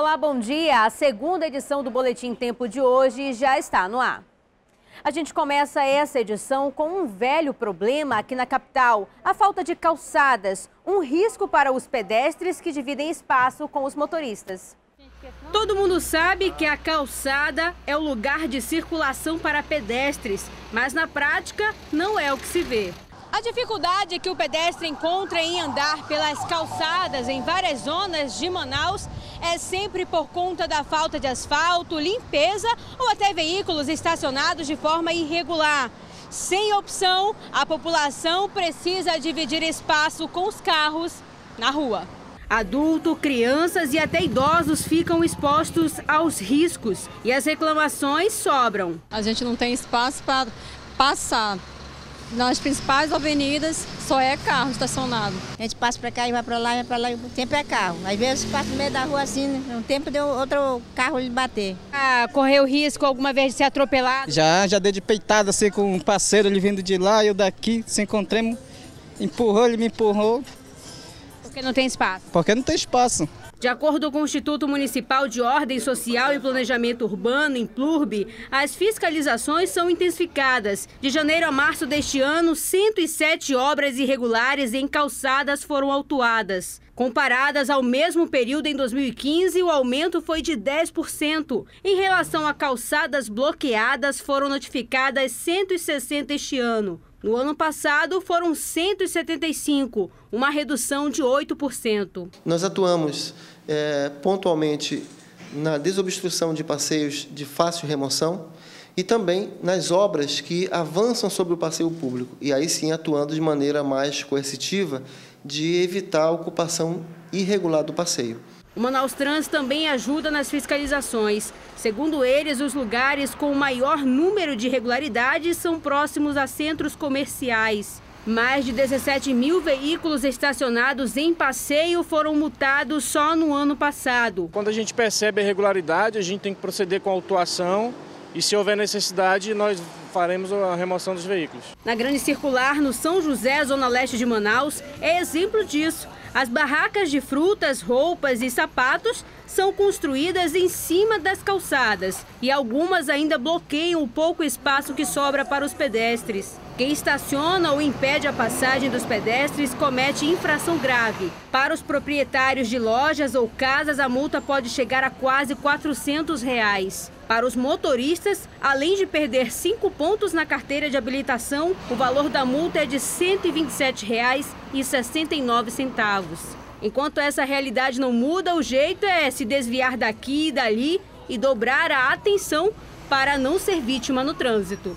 Olá, bom dia. A segunda edição do Boletim Tempo de hoje já está no ar. A gente começa essa edição com um velho problema aqui na capital: a falta de calçadas, um risco para os pedestres que dividem espaço com os motoristas. Todo mundo sabe que a calçada é o lugar de circulação para pedestres, mas na prática não é o que se vê. A dificuldade que o pedestre encontra em andar pelas calçadas em várias zonas de Manaus é sempre por conta da falta de asfalto, limpeza ou até veículos estacionados de forma irregular. Sem opção, a população precisa dividir espaço com os carros na rua. Adulto, crianças e até idosos ficam expostos aos riscos e as reclamações sobram. A gente não tem espaço para passar nas principais avenidas só é carro estacionado. A gente passa para cá e vai para lá, e vai para lá, e o tempo é carro. Às vezes passa no meio da rua assim, né? um tempo deu outro carro lhe bater. Ah, correu risco alguma vez de ser atropelado? Já, já dei de peitada assim com um parceiro, ele vindo de lá, eu daqui, se encontremos, empurrou, ele me empurrou. Porque não tem espaço? Porque não tem espaço. De acordo com o Instituto Municipal de Ordem Social e Planejamento Urbano, Implurb, as fiscalizações são intensificadas. De janeiro a março deste ano, 107 obras irregulares em calçadas foram autuadas. Comparadas ao mesmo período em 2015, o aumento foi de 10%. Em relação a calçadas bloqueadas, foram notificadas 160 este ano. No ano passado, foram 175, uma redução de 8%. Nós atuamos é, pontualmente na desobstrução de passeios de fácil remoção e também nas obras que avançam sobre o passeio público, e aí sim atuando de maneira mais coercitiva de evitar a ocupação irregular do passeio. O Manaus Trans também ajuda nas fiscalizações. Segundo eles, os lugares com o maior número de irregularidades são próximos a centros comerciais. Mais de 17 mil veículos estacionados em passeio foram multados só no ano passado. Quando a gente percebe a irregularidade, a gente tem que proceder com a autuação e, se houver necessidade, nós faremos a remoção dos veículos. Na Grande Circular, no São José, zona leste de Manaus, é exemplo disso. As barracas de frutas, roupas e sapatos são construídas em cima das calçadas e algumas ainda bloqueiam o pouco espaço que sobra para os pedestres. Quem estaciona ou impede a passagem dos pedestres comete infração grave. Para os proprietários de lojas ou casas, a multa pode chegar a quase 400 reais. Para os motoristas, além de perder cinco pontos na carteira de habilitação, o valor da multa é de R$ 127,69. Enquanto essa realidade não muda, o jeito é se desviar daqui e dali e dobrar a atenção para não ser vítima no trânsito.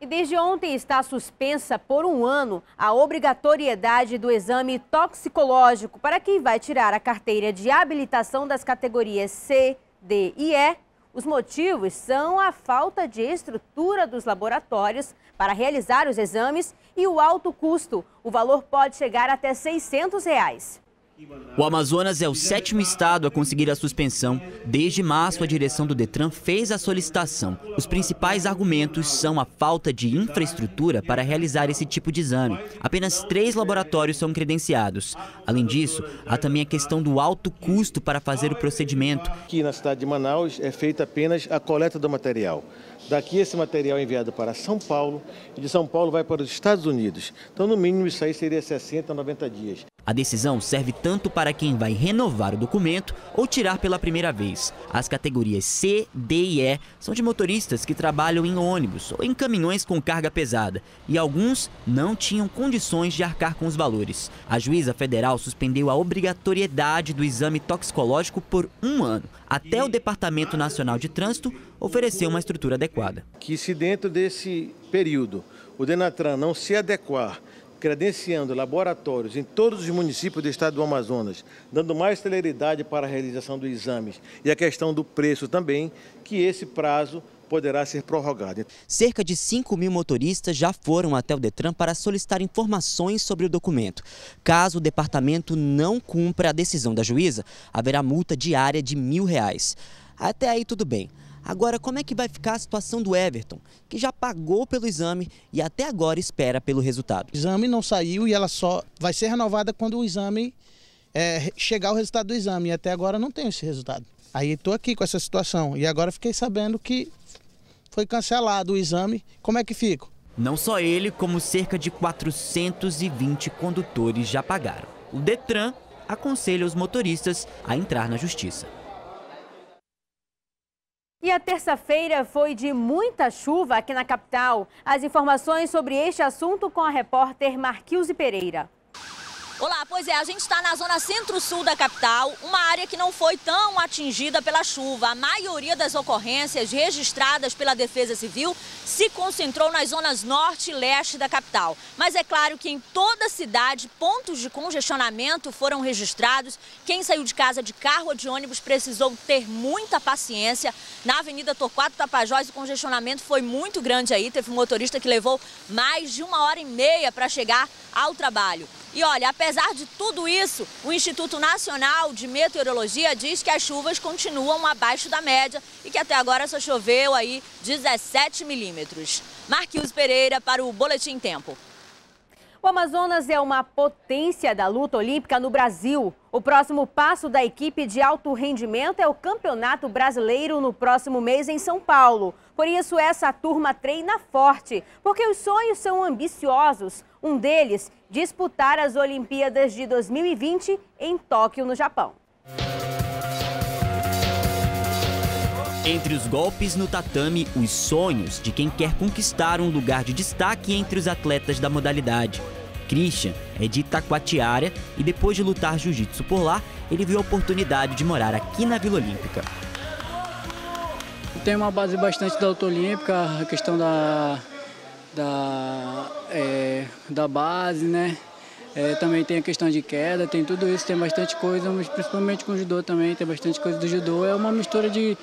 E desde ontem está suspensa por um ano a obrigatoriedade do exame toxicológico para quem vai tirar a carteira de habilitação das categorias C, D e E. Os motivos são a falta de estrutura dos laboratórios para realizar os exames e o alto custo. O valor pode chegar até 600 reais. O Amazonas é o sétimo estado a conseguir a suspensão. Desde março, a direção do Detran fez a solicitação. Os principais argumentos são a falta de infraestrutura para realizar esse tipo de exame. Apenas três laboratórios são credenciados. Além disso, há também a questão do alto custo para fazer o procedimento. Aqui na cidade de Manaus é feita apenas a coleta do material. Daqui esse material é enviado para São Paulo e de São Paulo vai para os Estados Unidos. Então, no mínimo, isso aí seria 60 a 90 dias. A decisão serve tanto para quem vai renovar o documento ou tirar pela primeira vez. As categorias C, D e E são de motoristas que trabalham em ônibus ou em caminhões com carga pesada e alguns não tinham condições de arcar com os valores. A juíza federal suspendeu a obrigatoriedade do exame toxicológico por um ano, até o Departamento Nacional de Trânsito oferecer uma estrutura adequada. Que se dentro desse período o Denatran não se adequar credenciando laboratórios em todos os municípios do estado do Amazonas, dando mais celeridade para a realização dos exames e a questão do preço também, que esse prazo poderá ser prorrogado. Cerca de 5 mil motoristas já foram até o Detran para solicitar informações sobre o documento. Caso o departamento não cumpra a decisão da juíza, haverá multa diária de mil reais. Até aí tudo bem. Agora, como é que vai ficar a situação do Everton, que já pagou pelo exame e até agora espera pelo resultado? O exame não saiu e ela só vai ser renovada quando o exame é, chegar o resultado do exame. E até agora não tenho esse resultado. Aí estou aqui com essa situação. E agora fiquei sabendo que foi cancelado o exame. Como é que fico? Não só ele, como cerca de 420 condutores já pagaram. O Detran aconselha os motoristas a entrar na justiça. E a terça-feira foi de muita chuva aqui na capital. As informações sobre este assunto com a repórter Marquilze Pereira. Olá, pois é, a gente está na zona centro-sul da capital, uma área que não foi tão atingida pela chuva. A maioria das ocorrências registradas pela Defesa Civil se concentrou nas zonas norte e leste da capital. Mas é claro que em toda a cidade, pontos de congestionamento foram registrados. Quem saiu de casa de carro ou de ônibus precisou ter muita paciência. Na Avenida Torquato Tapajós, o congestionamento foi muito grande aí. Teve um motorista que levou mais de uma hora e meia para chegar ao trabalho. E olha, apesar de tudo isso, o Instituto Nacional de Meteorologia diz que as chuvas continuam abaixo da média e que até agora só choveu aí 17 milímetros. Marquinhos Pereira para o Boletim Tempo. O Amazonas é uma potência da luta olímpica no Brasil. O próximo passo da equipe de alto rendimento é o Campeonato Brasileiro no próximo mês em São Paulo. Por isso, essa turma treina forte, porque os sonhos são ambiciosos. Um deles, disputar as Olimpíadas de 2020 em Tóquio, no Japão. Entre os golpes no tatame, os sonhos de quem quer conquistar um lugar de destaque entre os atletas da modalidade. Christian é de Itacoatiara e depois de lutar jiu-jitsu por lá, ele viu a oportunidade de morar aqui na Vila Olímpica. Tem uma base bastante da Auto Olímpica, a questão da, da, é, da base, né? É, também tem a questão de queda, tem tudo isso, tem bastante coisa, mas principalmente com o judô também, tem bastante coisa do judô. É uma mistura de,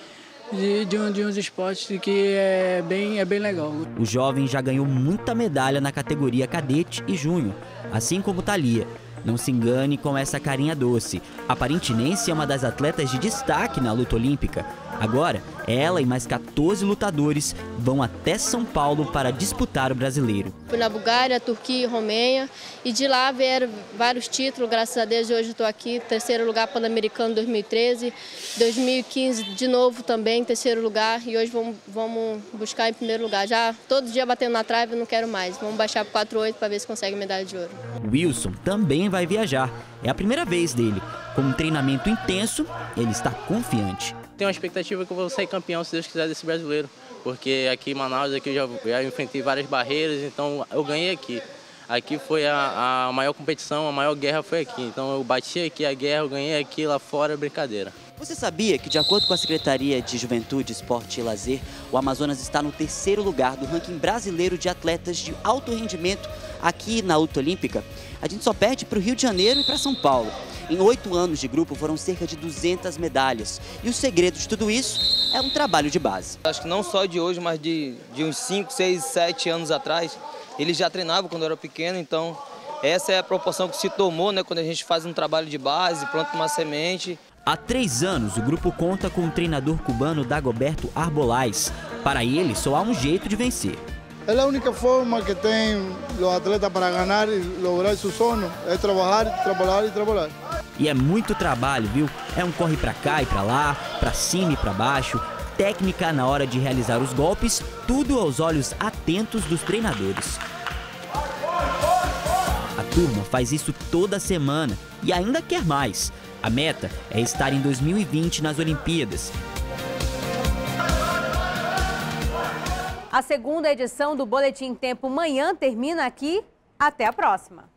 de, de, um, de uns esportes que é bem, é bem legal. O jovem já ganhou muita medalha na categoria cadete e júnior, assim como Thalia. Não se engane com essa carinha doce. A parintinense é uma das atletas de destaque na luta olímpica. Agora, ela e mais 14 lutadores vão até São Paulo para disputar o brasileiro. Fui na Bulgária, Turquia e Romênia e de lá vieram vários títulos, graças a Deus hoje estou aqui, terceiro lugar Pan-Americano 2013, 2015 de novo também, terceiro lugar e hoje vamos, vamos buscar em primeiro lugar. Já todo dia batendo na trave, não quero mais, vamos baixar para 4,8 para ver se consegue medalha de ouro. Wilson também vai viajar, é a primeira vez dele. Com um treinamento intenso, ele está confiante tenho uma expectativa que eu vou sair campeão, se Deus quiser, desse brasileiro. Porque aqui em Manaus aqui eu já, já enfrentei várias barreiras, então eu ganhei aqui. Aqui foi a, a maior competição, a maior guerra foi aqui. Então eu bati aqui a guerra, eu ganhei aqui, lá fora é brincadeira. Você sabia que, de acordo com a Secretaria de Juventude, Esporte e Lazer, o Amazonas está no terceiro lugar do ranking brasileiro de atletas de alto rendimento aqui na luta olímpica? A gente só perde para o Rio de Janeiro e para São Paulo. Em oito anos de grupo foram cerca de 200 medalhas. E o segredo de tudo isso é um trabalho de base. Acho que não só de hoje, mas de, de uns 5, 6, 7 anos atrás, ele já treinava quando eu era pequeno, então essa é a proporção que se tomou né, quando a gente faz um trabalho de base, planta uma semente. Há três anos, o grupo conta com o treinador cubano Dagoberto Arbolais. Para ele, só há um jeito de vencer. É a única forma que tem os atletas para ganhar e lograr seu sonho, é trabalhar, trabalhar e trabalhar. E é muito trabalho, viu? É um corre para cá e para lá, para cima e para baixo, técnica na hora de realizar os golpes, tudo aos olhos atentos dos treinadores. A turma faz isso toda semana e ainda quer mais. A meta é estar em 2020 nas Olimpíadas. A segunda edição do Boletim Tempo Manhã termina aqui. Até a próxima!